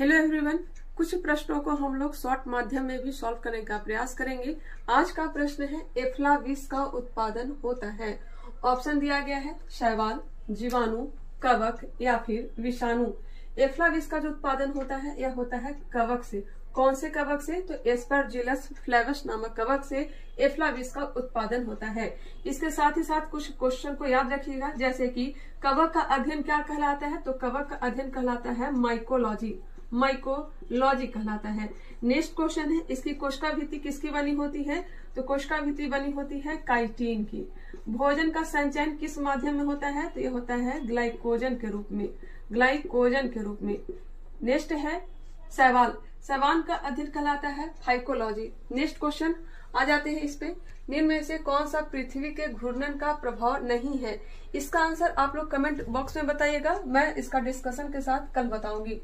Hello everyone कुछ प्रश्नों को हम लोग शॉर्ट माध्यम में भी सॉल्व करने का प्रयास करेंगे। आज का प्रश्न है, एफ्ला विष का उत्पादन होता है। ऑप्शन दिया गया है, शैवाल, जीवाणु, कवक या फिर विषाणु। एफ्ला विष का जो उत्पादन होता है, यह होता है कवक से। कौन से कवक से? तो एस्परजिलस फ्लेवस नामक कवक से एफ्लाविस का उत्पादन होता है। इसके साथ ही साथ कुछ क्वेश्चन को याद रखिएगा, जैसे कि कवक का अध्ययन क्या कहलाता है? तो कवक का अध्ययन कहलाता है माइकोलॉजी माइकोलॉजी कहलाता है। नेक्स्ट क्वेश्चन है, इसकी कोशिका भित्ति किसकी बनी होती है? तो कोशिका भित्ति बनी होती है काइटीन की। भोजन का संचयन किस माध्यम में होता है? तो ये होता है ग्लाइकोजन के रूप में, ग्लाइकोजन के रूप में। नेक्स्ट है सवाल। सवान का अध्ययन कहलाता है फाइकोलॉजी नेक्स्ट क्वेश्चन आ जाते हैं इस पे। निम्न से कौन सा पृथ्वी के घूर्णन का प्रभाव नहीं है? इसका आंसर आप लोग कमेंट बॉक्स में बताइएगा। मैं इसका डिस्कशन के साथ कल बताऊँगी।